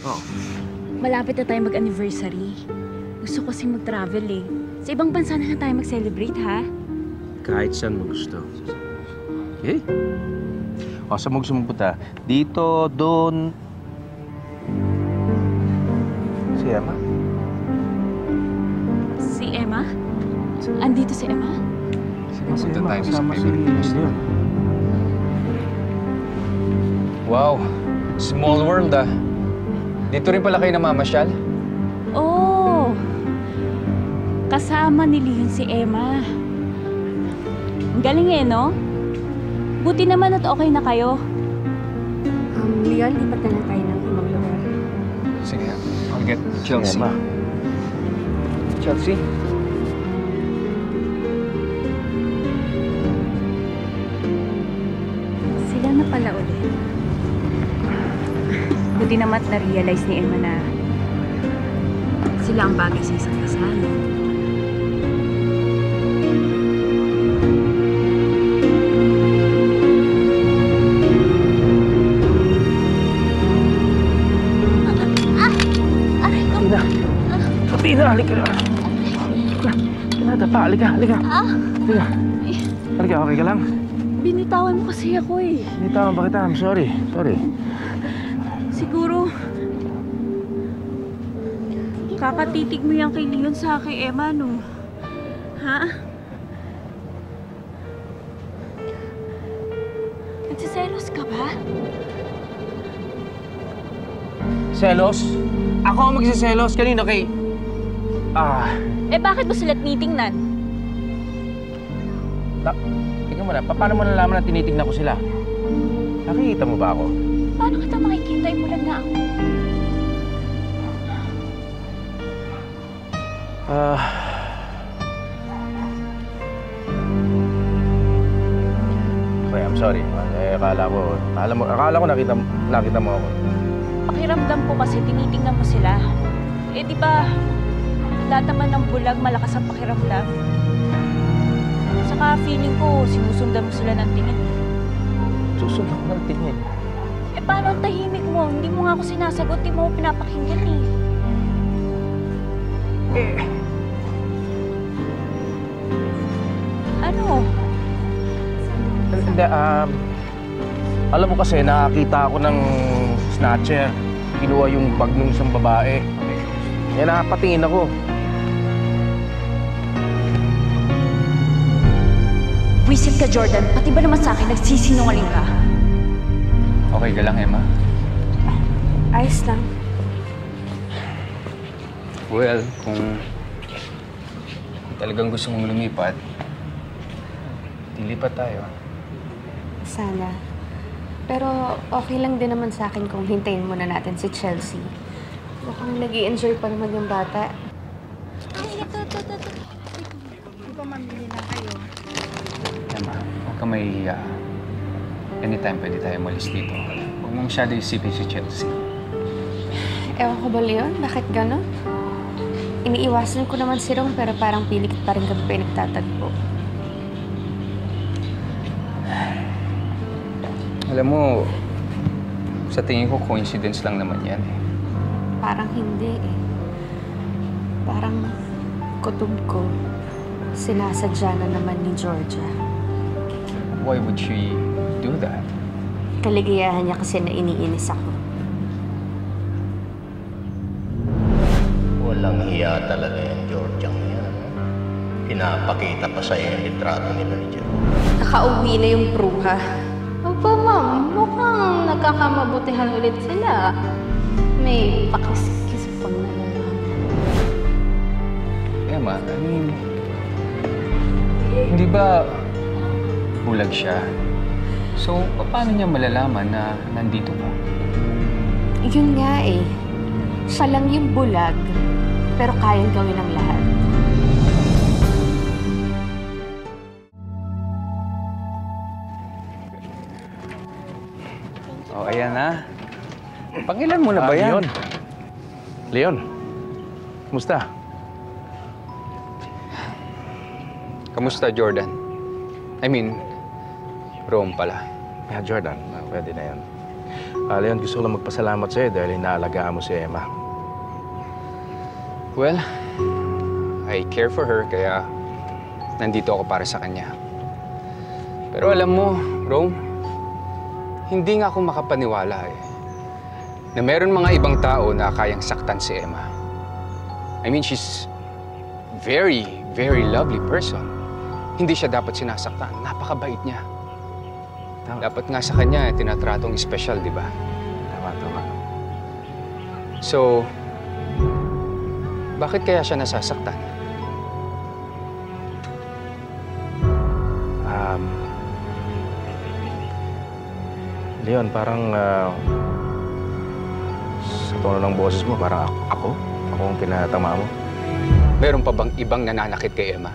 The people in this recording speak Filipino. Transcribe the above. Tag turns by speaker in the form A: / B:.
A: Oh.
B: Malapit na tayo mag-anniversary. Gusto ko kasing mag-travel eh. Sa ibang bansa na lang tayo mag-celebrate, ha?
A: Kahit saan mo gusto. Okay? O, saan mo gusto mong punta? Dito, doon. Si Emma?
B: Si Emma? Andito si Emma?
C: Sige, punta tayo sa
A: kasama si
C: favorite. Wow, small world ah. Dito rin pala kayo namamasyal?
B: Oh! Kasama ni Leon si Emma. Ang galing eh, no? Buti naman at okay na kayo.
D: Um, Leon, lipat na lang tayo ng ibang lugar.
C: Sige, I'll get Chelsea.
A: Emma.
C: Chelsea?
B: Buti naman na-realize ni Emma na sila ang bagay sa isang kasal.
A: Tina! Tina, halika na! Halika! Tinatapa, halika, halika! Halika! Halika, okay ka lang?
B: Binitawan mo kasi ako eh.
A: Hindi tama ba kita? I'm sorry. Sorry.
B: Siguro, kakatitig mo yan kay Leon sa kay Emma, no? Ha? Nagsiselos ka ba?
A: Selos? Ako ang magsiselos kanina kay... Ah...
B: Eh bakit mo sila tinitingnan?
A: Ta Tingnan mo na, pa- paano mo nalaman na tinitignan ko sila? Nakikita mo ba ako?
B: Paano kita makikita? Eh, mulan na ako.
A: Ah... Okay, I'm sorry. Eh, akala ko, akala mo, akala ko nakita, nakita mo ako.
B: Pakiramdam ko kasi tinitingnan mo sila. Eh di ba, lahat naman ng bulag malakas ang pakiramdam. Saka feeling ko, sinusundan mo sila ng tingin.
A: Susunod ko ng tingin.
B: Eh paano ang tahimik mo? Hindi mo nga ako sinasagot, hindi mo ako pinapakinggan eh.
A: Eh,
B: Ano?
A: hindi, um... Alam mo kasi, nakakita ako ng snatcher. Kinuha yung bag ng isang babae. Kaya nakapatingin ako.
B: Wisit ka, Jordan. Pati ba naman sa akin nagsisinungaling ka?
C: Okay ka lang, Emma?
D: Ayos lang.
C: Well, kung talagang gusto mong lumipat, dilipat tayo.
D: Sana. Pero okay lang din naman sa akin kung hintayin muna natin si Chelsea. Mukhang nag enjoy pa naman yung bata.
C: Emma, huwag ka mahihiya. Anytime pwede tayo umalis dito. Huwag mo masyado isipin si Chelsea.
D: Ewan ko ba, Leon? Bakit gano'n? Iniiwasan ko naman si Rong pero parang pilit pa rin kami pinagtatagpo.
C: Alam mo, sa tingin ko coincidence lang naman yan eh.
D: Parang hindi eh. Parang kutob ko. Sinasadya na naman ni Georgia.
C: Why would she that?
D: Kaligayahan niya kasi na iniinis ako.
E: Walang hiya talaga yung Georgiang yan. Pinapakita pa sa'yo yung litrato nila ni Joe.
D: Nakauwi na yung bruha.
F: Opo, ma'am. Mukhang nagkakamabutihan ulit sila. May pakis-kis pang nalalaman.
C: Emma, I mean, hindi ba bulag siya? So, paano niya malalaman na nandito ka?
D: Yun nga eh. Siya lang yung bulag, pero kayang gawin ang lahat.
C: Oh, ayan na. Pangilan mo na ba
A: Ah,
C: yan?
A: Leon. Leon. Kumusta?
C: Kamusta, Jordan? I mean, Rome pala.
A: Yeah, Jordan. Ah, pwede na yan. Ah, Leon, gusto ko lang magpasalamat sa'yo dahil inaalagaan mo si Emma.
C: Well, I care for her kaya nandito ako para sa kanya. Pero alam mo, Rome, hindi nga ako makapaniwala eh. Na meron mga ibang tao na kayang saktan si Emma. I mean, she's very, very lovely person. Hindi siya dapat sinasaktan. Napakabait niya.
A: Tama,
C: Dapat nga sa kanya, tinatratong special, di ba?
A: tama, tama.
C: So, bakit kaya siya nasasaktan?
A: Um, Leon, parang ah, sa tono ng boses mo, parang ako, ako, ako ang pinatama mo.
C: Meron pa bang ibang nananakit kay Emma?